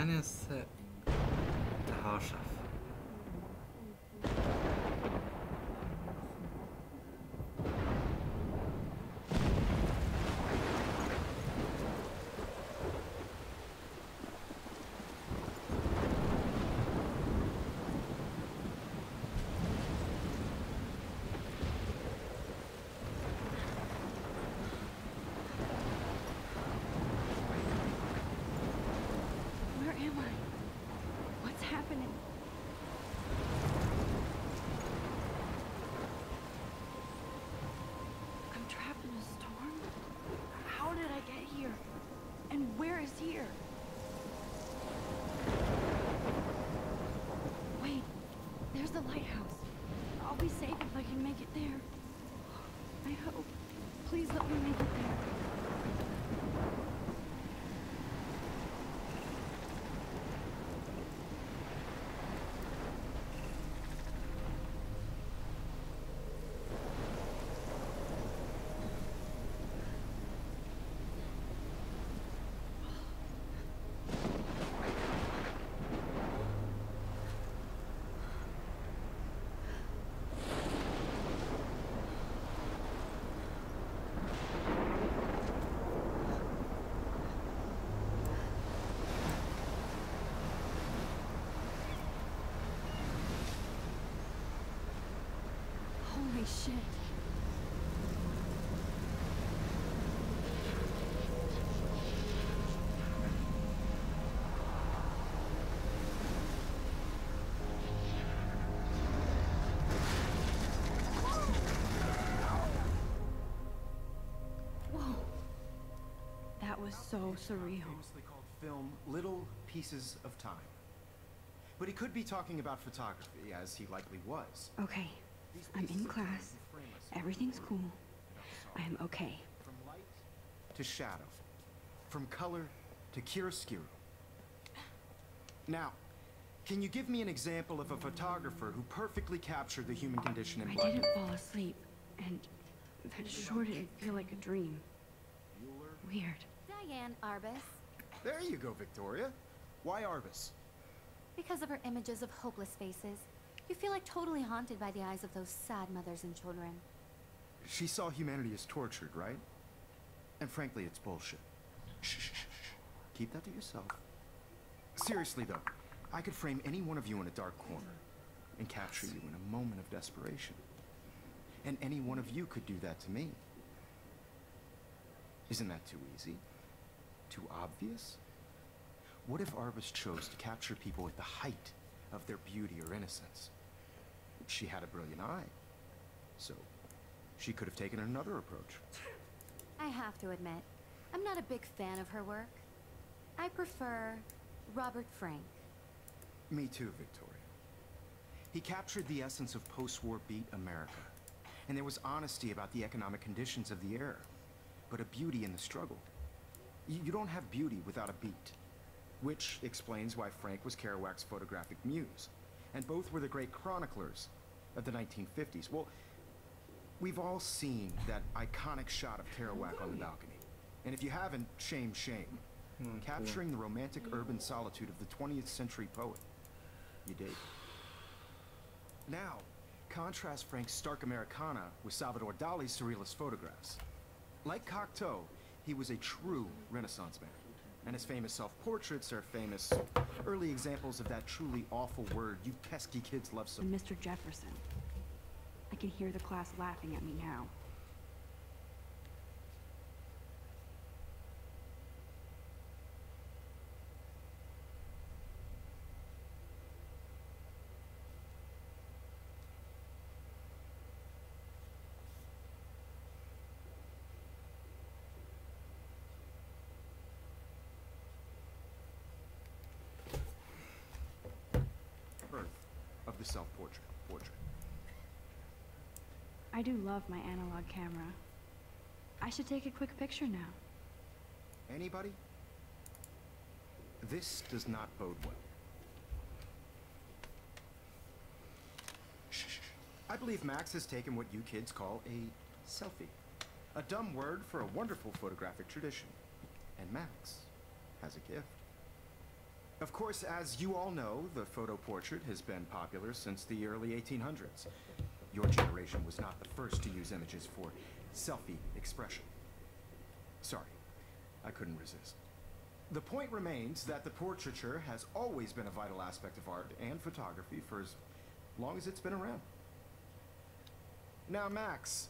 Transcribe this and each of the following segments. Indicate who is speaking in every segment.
Speaker 1: Daniel
Speaker 2: said, "The der Haarschaft. Here? Wait, there's the lighthouse. I'll be safe if I can make it there. I hope. Please let me make it there. Shit. Whoa. That was so surreal.
Speaker 3: Famously called film Little Pieces of Time. But he could be talking about photography, as he likely was.
Speaker 2: Okay, I'm in class.
Speaker 3: can frame us
Speaker 2: Everything's cool. I am okay.
Speaker 3: From light to shadow. From color to chiaroscuro. Now, can you give me an example of a photographer who perfectly captured the human condition in
Speaker 2: I
Speaker 3: black?
Speaker 2: didn't fall asleep, and that sure didn't feel like a dream. Weird.
Speaker 4: Diane Arbus,
Speaker 3: There you go, Victoria. Why Arbus?
Speaker 4: because of her images of hopeless faces, you feel like totally haunted by the eyes of those sad mothers and children.
Speaker 3: She saw humanity as tortured, right? And frankly, it's bullshit. Shh, shh, shh. Keep that to yourself. Seriously, though, I could frame any one of you in a dark corner and capture you in a moment of desperation. And any one of you could do that to me. Isn't that too easy? Too obvious? What if Arbus chose to capture people at the height of their beauty or innocence? She had a brilliant eye. So, she could have taken another approach.
Speaker 4: I have to admit, I'm not a big fan of her work. I prefer Robert Frank.
Speaker 3: Me too, Victoria. He captured the essence of post-war beat America. And there was honesty about the economic conditions of the era, but a beauty in the struggle. You, you don't have beauty without a beat. Which explains why Frank was Kerouac's photographic muse. And both were the great chroniclers of the 1950s. Well, we've all seen that iconic shot of Kerouac on the balcony. And if you haven't, shame, shame. Hmm, Capturing the romantic urban solitude of the 20th century poet. You did. Now, contrast Frank's stark Americana with Salvador Dali's surrealist photographs. Like Cocteau, he was a true Renaissance man. And his famous self-portraits are famous early examples of that truly awful word you pesky kids love so
Speaker 2: And Mr. Jefferson. I can hear the class laughing at me now.
Speaker 3: birth of the self-portrait. Portrait.
Speaker 2: I do love my analog camera. I should take a quick picture now.
Speaker 3: Anybody? This does not bode well. Shh, shh, shh. I believe Max has taken what you kids call a selfie. A dumb word for a wonderful photographic tradition. And Max has a gift. Of course, as you all know, the photo portrait has been popular since the early 1800s. Your generation was not the first to use images for selfie expression. Sorry, I couldn't resist. The point remains that the portraiture has always been a vital aspect of art and photography for as long as it's been around. Now, Max,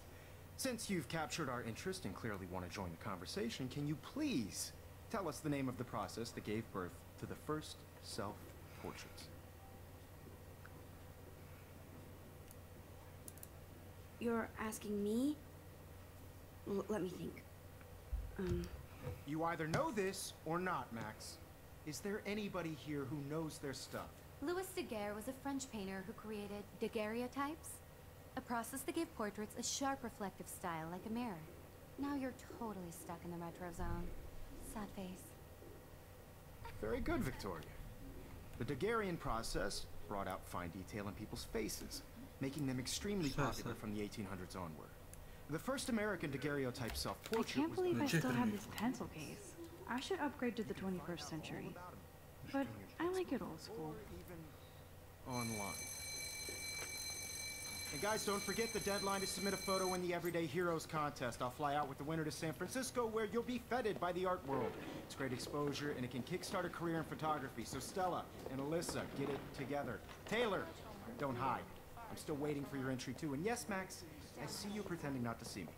Speaker 3: since you've captured our interest and clearly want to join the conversation, can you please tell us the name of the process that gave birth to the first self-portraits?
Speaker 5: You're asking me? L let me think. Um,
Speaker 3: You either know this or not, Max. Is there anybody here who knows their stuff?
Speaker 4: Louis Daguerre was a French painter who created daguerreotypes, a process that gave portraits a sharp reflective style like a mirror. Now you're totally stuck in the retro zone. Sad face.
Speaker 3: Very good, Victoria. The Daguerrean process brought out fine detail in people's faces, making them extremely
Speaker 6: Sure,
Speaker 3: popular
Speaker 6: sir.
Speaker 3: from the 1800s onward. The first American daguerreotype self-portrait
Speaker 2: I
Speaker 3: can't
Speaker 2: believe I still have this pencil case. I should upgrade to the 21st century. But I like it old school.
Speaker 3: even online. And guys, don't forget the deadline to submit a photo in the Everyday Heroes contest. I'll fly out with the winner to San Francisco where you'll be feted by the art world. It's great exposure and it can kickstart a career in photography. So Stella and Alyssa, get it together. Taylor, don't hide. I'm still waiting for your entry too. And yes, Max, I see you pretending not to see me.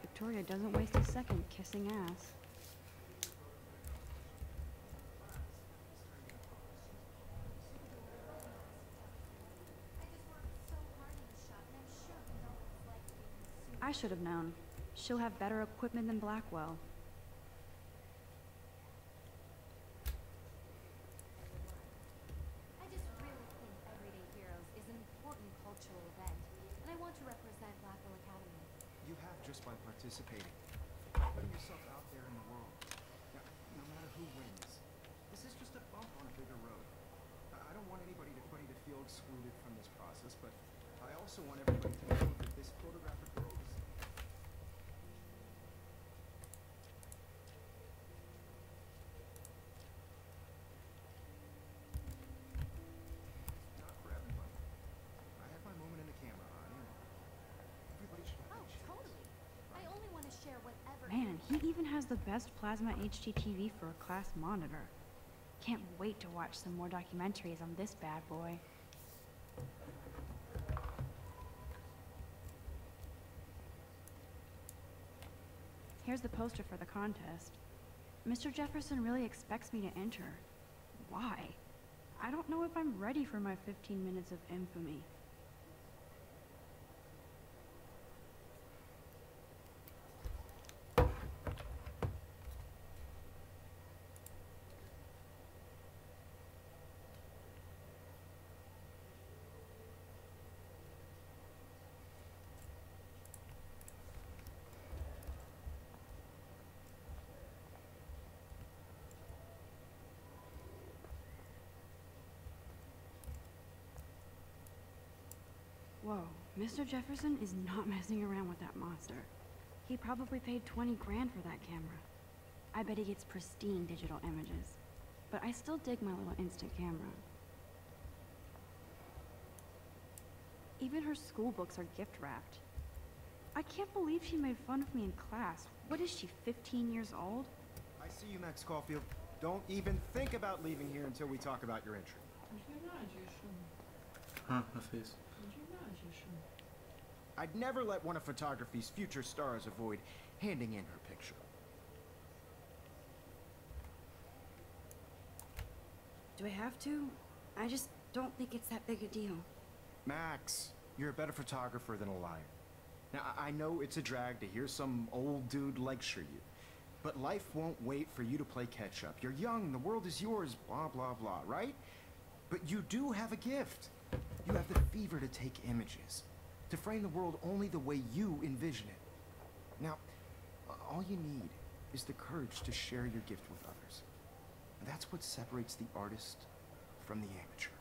Speaker 2: Victoria doesn't waste a second kissing ass. I should have known. She'll have better equipment than Blackwell.
Speaker 4: I just really think Everyday Heroes is an important cultural event, and I want to represent Blackwell Academy.
Speaker 3: You have just by participating. Putting yourself out there in the world. No, no matter who wins. This is just a bump on a bigger road. I I don't want anybody to, anybody to feel excluded from this process, but I also want everybody to know that this photographic world is not for everybody. I have my moment in the camera, honey. and Everybody should have
Speaker 4: Oh,
Speaker 3: their chance.
Speaker 4: totally. I only want to share whatever.
Speaker 2: Man, he even the best plasma HDTV for a class monitor. Can't wait to watch some more documentaries on this bad boy. Here's the poster for the contest. Mr. Jefferson really expects me to enter. Why? I don't know if I'm ready for my 15 minutes of infamy. Whoa, Mr. Jefferson is not messing around with that monster. He probably paid 20 grand for that camera. I bet he gets pristine digital images. But I still dig my little instant camera. Even her school books are gift wrapped. I can't believe she made fun of me in class. What is she, 15 years old?
Speaker 3: I see you, Max Caulfield. Don't even think about leaving here until we talk about your entry.
Speaker 6: Huh, her face.
Speaker 3: I'd never let one of photography's future stars avoid handing in her picture.
Speaker 5: do I have to? I just don't think it's that big a deal.
Speaker 3: Max, you're a better photographer than a liar. Now, I know it's a drag to hear some old dude lecture you, but life won't wait for you to play catch up. You're young, the world is yours, blah, blah, blah, right? But you do have a gift. You have the fever to take images, to frame the world only the way you envision it. Now, all you need is the courage to share your gift with others. And that's what separates the artist from the amateur.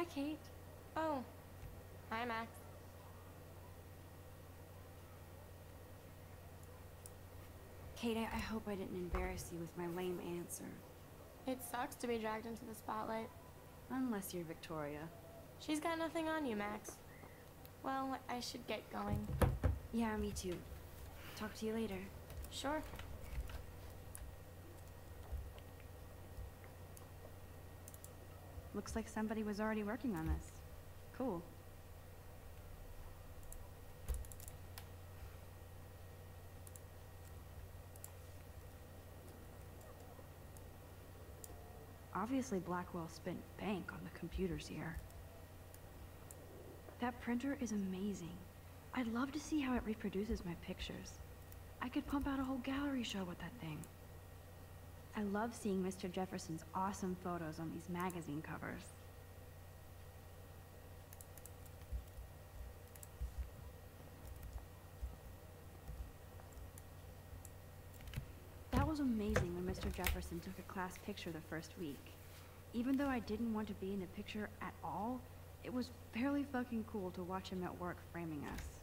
Speaker 2: Hi, Kate.
Speaker 7: Oh. Hi, Max.
Speaker 2: Kate, I, I hope I didn't embarrass you with my lame answer.
Speaker 7: It sucks to be dragged into the spotlight.
Speaker 2: Unless you're Victoria.
Speaker 7: She's got nothing on you, Max. Well, I should get going.
Speaker 2: Yeah, me too. Talk to you later.
Speaker 7: Sure.
Speaker 2: Looks like somebody was already working on this. Cool. Obviously Blackwell spent bank on the computers here. That printer is amazing. I'd love to see how it reproduces my pictures. I could pump out a whole gallery show with that thing. I love seeing Mr. Jefferson's awesome photos on these magazine covers. That was amazing when Mr. Jefferson took a class picture the first week. Even though I didn't want to be in the picture at all, it was fairly fucking cool to watch him at work framing us.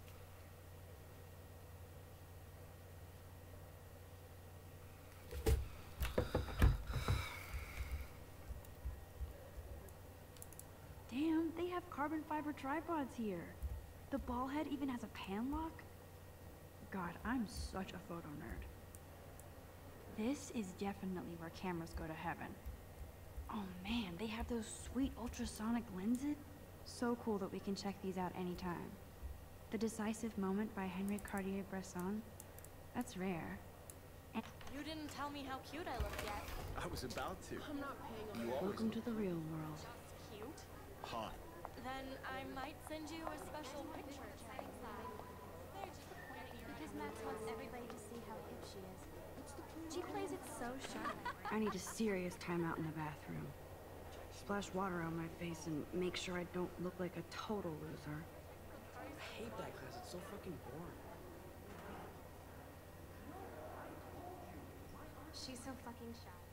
Speaker 2: Damn, they have carbon fiber tripods here. The ball head even has a pan lock? God, I'm such a photo nerd. This is definitely where cameras go to heaven. Oh man, they have those sweet ultrasonic lenses. So cool that we can check these out anytime. The Decisive Moment by Henri Cartier-Bresson. That's rare. And
Speaker 7: You didn't tell me how cute I looked yet.
Speaker 8: I was about to.
Speaker 7: I'm not paying
Speaker 8: You always
Speaker 2: welcome to the real world.
Speaker 7: Just cute?
Speaker 8: hot.
Speaker 7: Then I might send you a special picture.
Speaker 4: Because Max wants everybody to see how hip she is. She plays it so sharp.
Speaker 2: I need a serious timeout in the bathroom. Splash water on my face and make sure I don't look like a total loser.
Speaker 6: I hate that class. It's so fucking boring.
Speaker 4: She's so fucking shy.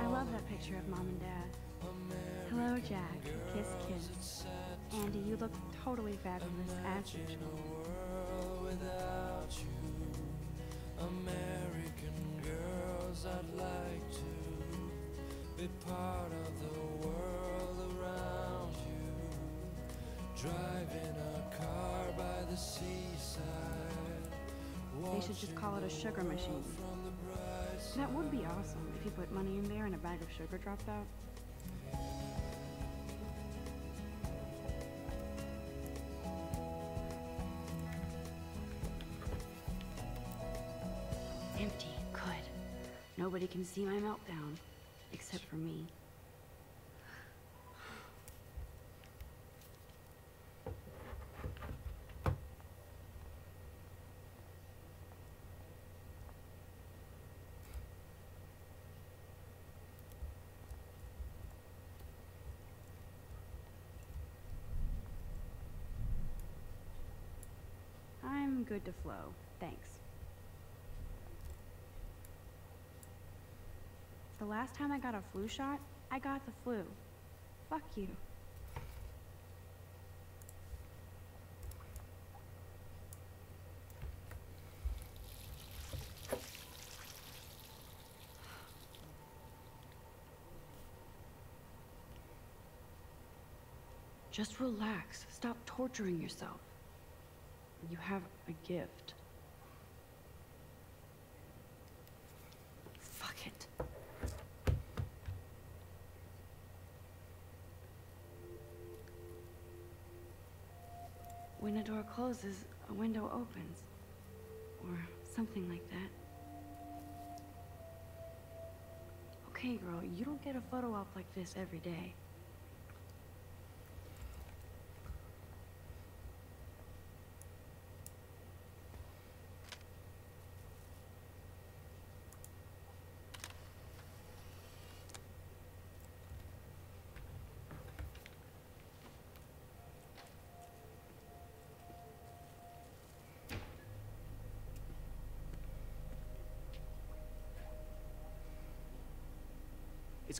Speaker 2: I love that picture of mom and dad. Hello, Jack. Kiss, kiss. Andy, you look totally fabulous as usual.
Speaker 9: American girls, I'd like to be part of the world around you. Driving a car by the seaside.
Speaker 2: They should just call it a sugar machine. That would be awesome put money in there and a bag of sugar dropped out. Empty. Good. Nobody can see my meltdown. Except for me. I'm good to flow. Thanks. The last time I got a flu shot, I got the flu. Fuck you. Just relax. Stop torturing yourself. You have a gift. Fuck it. When a door closes, a window opens. Or something like that. Okay, girl, you don't get a photo op like this every day.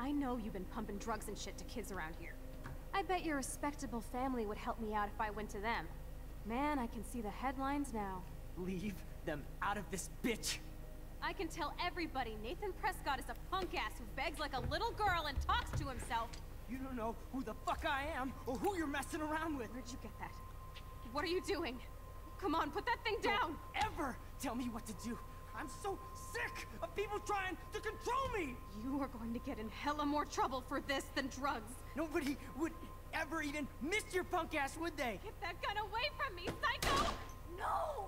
Speaker 8: I know you've been pumping drugs and shit to kids around here. I bet your respectable family would help me out if I went to them. Man, I can see the headlines now.
Speaker 6: Leave them out of this bitch.
Speaker 8: I can tell everybody Nathan Prescott is a punk ass who begs like a little girl and talks to himself.
Speaker 6: You don't know who the fuck I am or who you're messing around with.
Speaker 8: Where'd you get that? What are you doing? Come on, put that thing down!
Speaker 6: Don't ever tell me what to do. I'm so sick of people trying to control me!
Speaker 8: You are going to get in hella more trouble for this than drugs.
Speaker 6: Nobody would ever even miss your punk ass, would they?
Speaker 8: Get that gun away from me, psycho! No!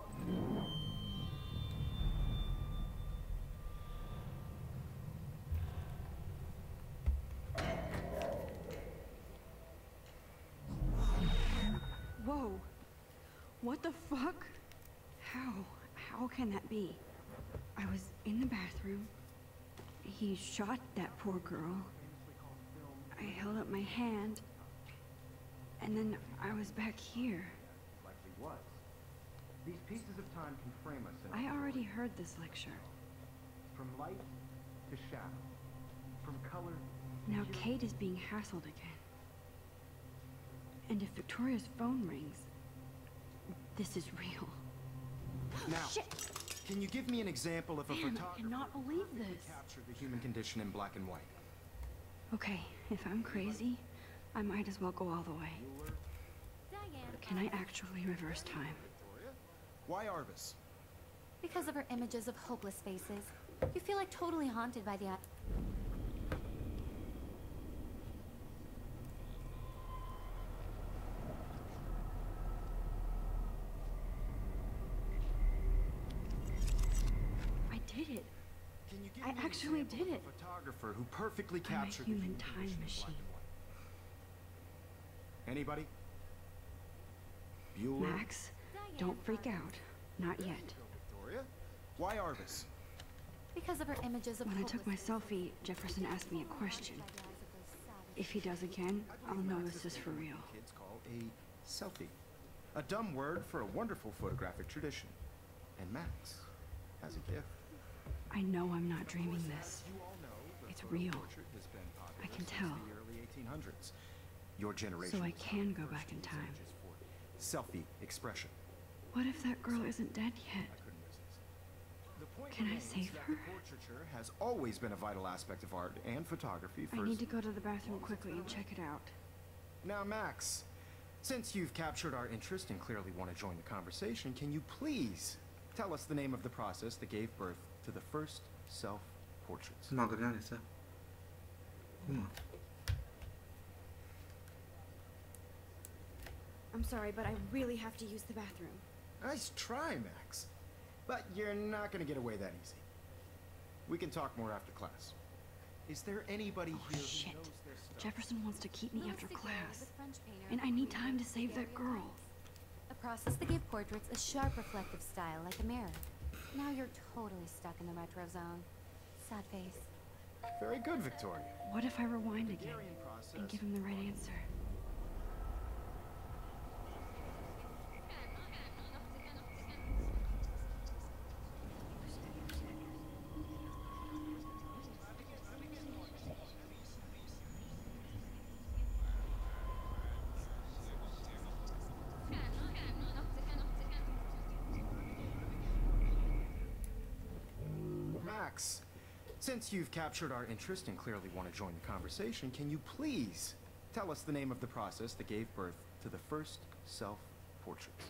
Speaker 2: Whoa. What the fuck? How? How can that be? I was in the bathroom. He shot that poor girl. I held up my hand. And then I was back here.
Speaker 3: Likely was. These pieces of time can frame us
Speaker 2: I already heard this lecture.
Speaker 3: from light to shadow, from color.
Speaker 2: Now Kate is being hassled again. And if Victoria's phone rings, this is real.
Speaker 3: Now, oh, can you give me an example of a
Speaker 2: Damn, I
Speaker 3: photographer
Speaker 2: cannot believe
Speaker 3: who
Speaker 2: this.
Speaker 3: Capture the human condition in black and white?
Speaker 2: Okay, if I'm crazy, I might as well go all the way.
Speaker 4: Diane.
Speaker 2: Can I actually reverse time?
Speaker 3: Why Arbus?
Speaker 4: Because of her images of hopeless faces. You feel like totally haunted by the...
Speaker 2: I did it.
Speaker 3: Can you give
Speaker 2: I
Speaker 3: me an
Speaker 2: actually
Speaker 3: example
Speaker 2: did
Speaker 3: of a photographer who perfectly
Speaker 2: I'm a
Speaker 3: captured the
Speaker 2: human time
Speaker 3: condition in black
Speaker 2: machine.
Speaker 3: Anybody? Bueller?
Speaker 2: Max, don't freak out. Not yet.
Speaker 3: Victoria? Why Arbus?
Speaker 4: Because of her images of
Speaker 2: When I took my selfie, Jefferson asked me a question.
Speaker 4: by the eyes of those savage
Speaker 2: If he does again, I'll know this is for real.
Speaker 3: Kids call a selfie. A dumb word for a wonderful photographic tradition. And Max has a gift.
Speaker 2: I know I'm not dreaming this.
Speaker 3: You all know the
Speaker 2: It's real.
Speaker 3: portrait has been popular
Speaker 2: I can tell.
Speaker 3: the early 1800s. Your generation.
Speaker 2: So I can go back in time.
Speaker 3: Selfie expression.
Speaker 2: What if that girl isn't dead yet?
Speaker 3: I couldn't resist. The point
Speaker 2: Can I save her?
Speaker 3: Portraiture has always been a vital aspect of art and photography.
Speaker 2: I need to go to the bathroom quickly and check it out.
Speaker 3: Now, Max, since you've captured our interest and clearly want to join the conversation, can you please tell us the name of the process that gave birth to the first self-portraits?
Speaker 1: Non, rien, ça. Comment
Speaker 5: I'm sorry, but I really have to use the bathroom.
Speaker 3: Nice try, Max. But you're not going to get away that easy. We can talk more after class. Is there anybody
Speaker 2: Oh,
Speaker 3: here who
Speaker 2: shit.
Speaker 3: knows their stuff?
Speaker 2: Jefferson wants to keep me
Speaker 4: Louis
Speaker 2: after class.
Speaker 4: was a French painter
Speaker 2: And I need time to save that girl.
Speaker 4: A process that gave portraits a sharp reflective style like a mirror. Now you're totally stuck in the retro zone. Sad face.
Speaker 3: Very good, Victoria.
Speaker 2: What if I rewind again
Speaker 3: process.
Speaker 2: and give him the right answer?
Speaker 3: Max, Since you've captured our interest and clearly want to join the conversation, can you please tell us the name of the process that gave birth to the first self-portraits?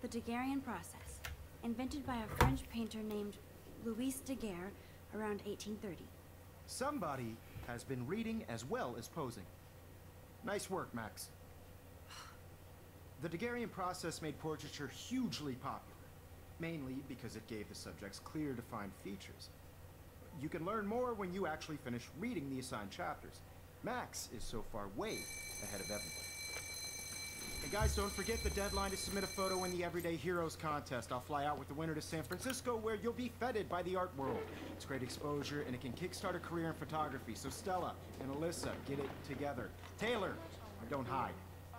Speaker 5: The Daguerrean process, invented by a French painter named Louis Daguerre around 1830.
Speaker 3: Somebody has been reading as well as posing. Nice work, Max. The Daguerrean process made portraiture hugely popular, mainly because it gave the subjects clear, defined features. You can learn more when you actually finish reading the assigned chapters. Max is so far way ahead of everybody. Hey guys, don't forget the deadline to submit a photo in the Everyday Heroes contest. I'll fly out with the winner to San Francisco where you'll be feted by the art world. It's great exposure and it can kickstart a career in photography. So Stella and Alyssa, get it together. Taylor, don't hide.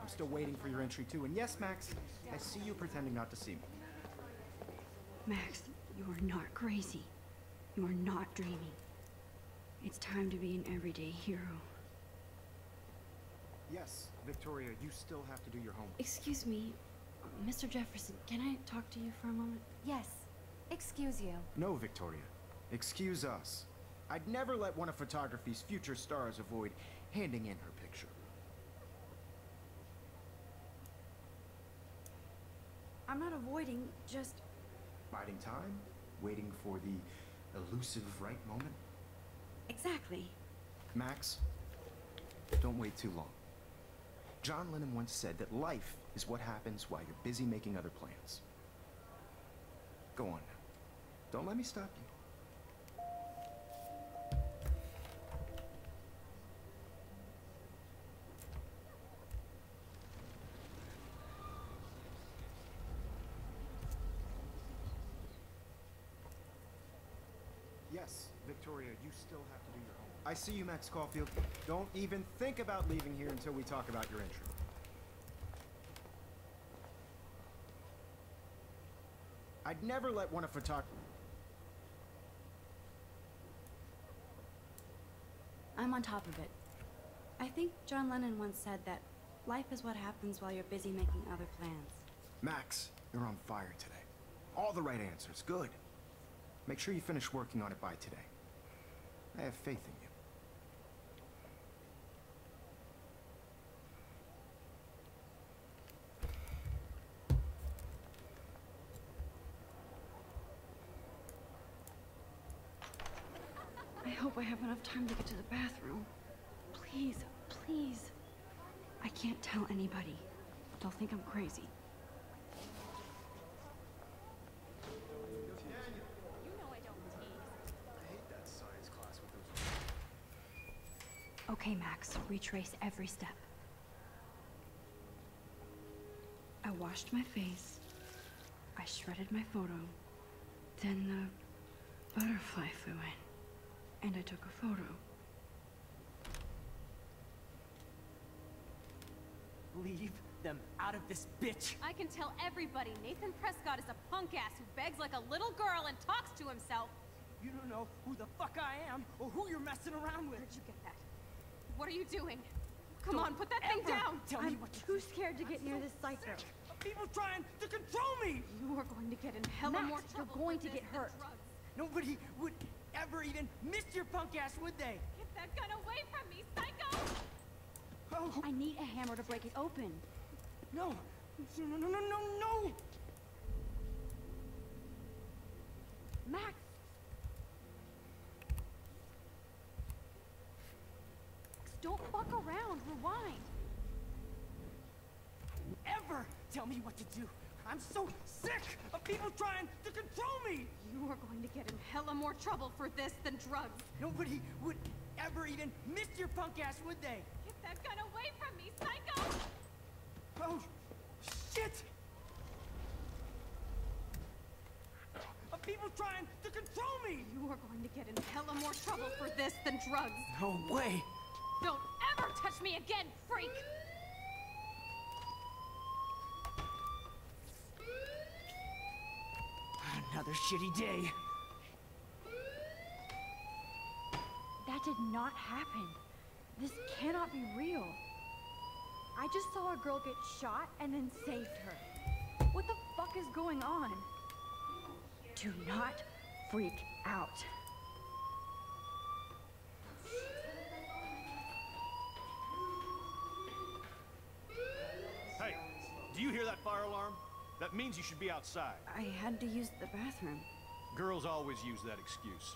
Speaker 3: I'm still waiting for your entry too. And yes, Max, I see you pretending not to see me.
Speaker 2: Max, you are not crazy. You are not dreaming. It's time to be an everyday hero.
Speaker 3: Yes, Victoria, you still have to do your homework.
Speaker 2: Excuse me, Mr. Jefferson, can I talk to you for a moment?
Speaker 4: Yes. Excuse you.
Speaker 3: No, Victoria. Excuse us. I'd never let one of photography's future stars avoid handing in her picture.
Speaker 5: I'm not avoiding, just...
Speaker 3: Biding time? Waiting for the elusive right moment?
Speaker 5: Exactly.
Speaker 3: Max, don't wait too long. John Lennon once said that life is what happens while you're busy making other plans. Go on now. Don't let me stop you. Victoria, you still have to do your homework. I see you, Max Caulfield. Don't even think about leaving here until we talk about your entry. I'd never let one of photog-
Speaker 5: I'm on top of it. I think John Lennon once said that life is what happens while you're busy making other plans.
Speaker 3: Max, you're on fire today. All the right answers. Good. Make sure you finish working on it by today. I have faith in you.
Speaker 2: I hope I have enough time to get to the bathroom. Please, please. I can't tell anybody. They'll think I'm crazy. Okay, Max, retrace every step. I washed my face. I shredded my photo. Then the butterfly flew in. And I took a photo.
Speaker 6: Leave them out of this bitch.
Speaker 8: I can tell everybody Nathan Prescott is a punk ass who begs like a little girl and talks to himself.
Speaker 6: You don't know who the fuck I am or who you're messing around with.
Speaker 8: Where'd you get that? What are you doing? Come
Speaker 6: Don't
Speaker 8: on, put that thing down!
Speaker 6: Tell
Speaker 2: I'm
Speaker 6: me what
Speaker 2: too scared to get near this psycho.
Speaker 6: People trying to control me.
Speaker 8: You are going to get in hell
Speaker 2: Max,
Speaker 8: more
Speaker 2: you're going to get hurt.
Speaker 6: Nobody would ever even miss your punk ass, would they?
Speaker 8: Get that gun away from me, psycho!
Speaker 6: Oh,
Speaker 2: I need a hammer to break it open.
Speaker 6: no. No, no, no, no, no.
Speaker 2: Max!
Speaker 8: Don't fuck around, rewind.
Speaker 6: Ever tell me what to do. I'm so sick of people trying to control me.
Speaker 8: You are going to get in hella more trouble for this than drugs.
Speaker 6: Nobody would ever even miss your punk ass, would they?
Speaker 8: Get that gun away from me, psycho!
Speaker 6: Oh, shit! Of people trying to control me!
Speaker 8: You are going to get in hella more trouble for this than drugs.
Speaker 6: No way!
Speaker 8: Don't ever touch me again, freak!
Speaker 6: Another shitty day.
Speaker 2: That did not happen. This cannot be real. I just saw a girl get shot and then saved her. What the fuck is going on? Do not freak out.
Speaker 10: Hey, do you hear that fire alarm? That means you should be outside.
Speaker 2: I had to use the bathroom.
Speaker 10: Girls always use that excuse.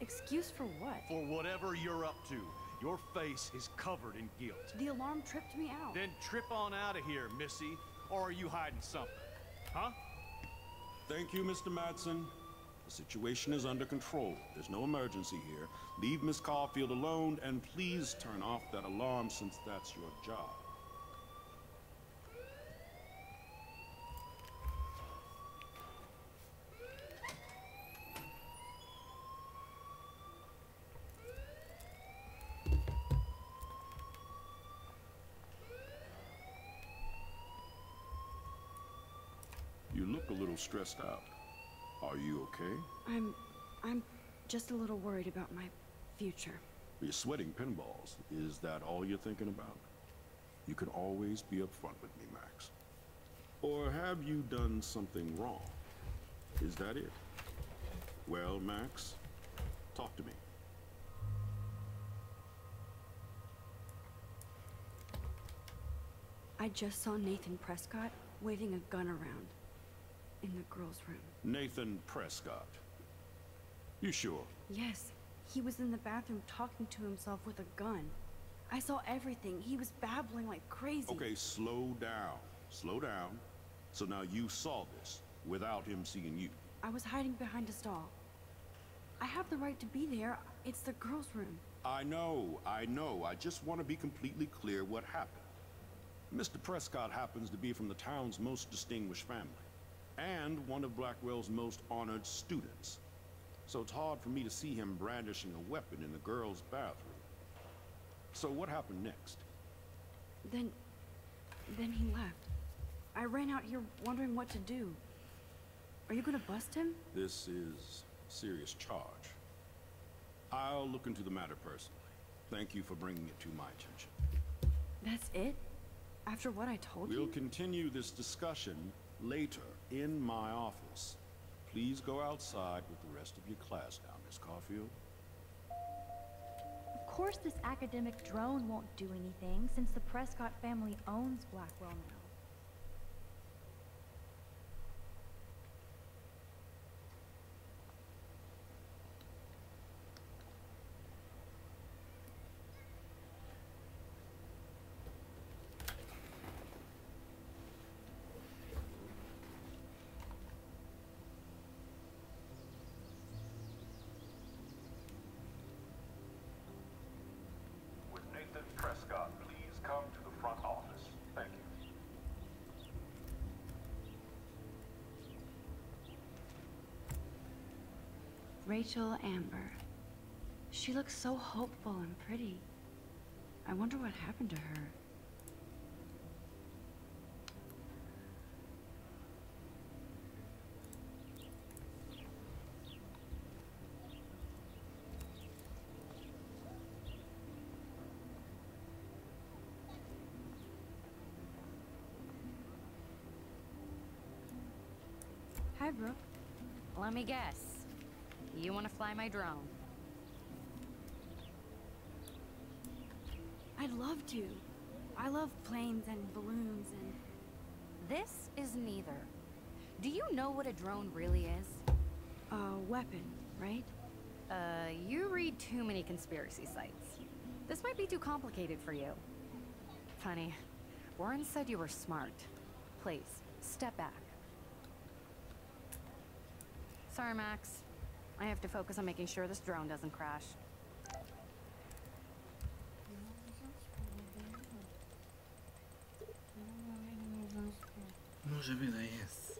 Speaker 2: Excuse for what?
Speaker 10: For whatever you're up to. Your face is covered in guilt.
Speaker 2: The alarm tripped me out.
Speaker 10: Then trip on out of here, Missy. Or are you hiding something? Huh?
Speaker 11: Thank you, Mr. Madsen. The situation is under control. There's no emergency here. Leave Miss Caulfield alone, and please turn off that alarm since that's your job. Look a little stressed out. Are you okay?
Speaker 2: I'm... I'm just a little worried about my future.
Speaker 11: You're sweating pinballs. Is that all you're thinking about? You can always be upfront with me, Max. Or have you done something wrong? Is that it? Well, Max, talk to me.
Speaker 2: I just saw Nathan Prescott waving a gun around in the girls' room.
Speaker 11: Nathan Prescott. You sure?
Speaker 2: Yes, he was in the bathroom talking to himself with a gun. I saw everything. He was babbling like crazy.
Speaker 11: Okay, slow down. Slow down. So now you saw this without him seeing you.
Speaker 2: I was hiding behind a stall. I have the right to be there. It's the girls' room.
Speaker 11: I know, I know. I just want to be completely clear what happened. Mr. Prescott happens to be from the town's most distinguished family, and one of Blackwell's most honored students. So it's hard for me to see him brandishing a weapon in the girls' bathroom. So what happened next?
Speaker 2: Then... then he left. I ran out here wondering what to do. Are you gonna bust him?
Speaker 11: This is a serious charge. I'll look into the matter personally. Thank you for bringing it to my attention.
Speaker 2: That's it? After what I told you.
Speaker 11: We'll continue this discussion later in my office. Please go outside with the rest of your class now, Miss Caulfield.
Speaker 12: Of course this academic drone won't do anything, since the Prescott family owns Blackwell now.
Speaker 11: With Nathan Prescott, please come to the front office. Thank you.
Speaker 2: Rachel Amber. She looks so hopeful and pretty. I wonder what happened to her.
Speaker 13: Hi, Brooke.
Speaker 14: Let me guess. You want to fly my drone?
Speaker 2: I'd love to. I love planes and balloons and...
Speaker 14: This is neither. Do you know what a drone really is?
Speaker 2: A weapon, right?
Speaker 14: Uh, you read too many conspiracy sites. This might be too complicated for you. Funny. Warren said you were smart. Please, step back. Sorry, Max. I have to focus on making sure this drone doesn't crash.
Speaker 1: Może jest.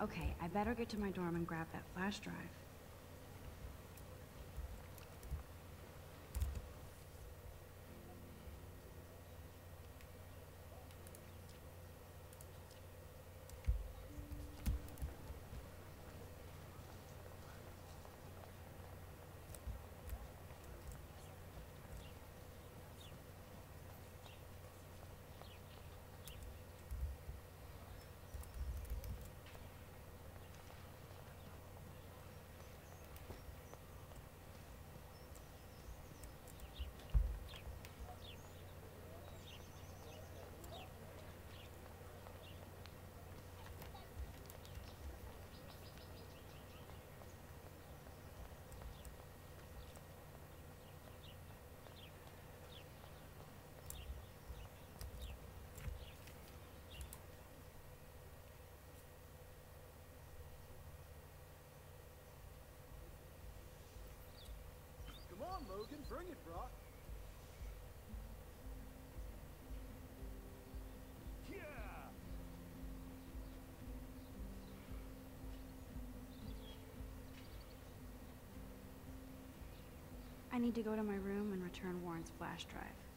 Speaker 2: Okay, I better get to my dorm and grab that flash drive. I need to go to my room and return Warren's flash drive.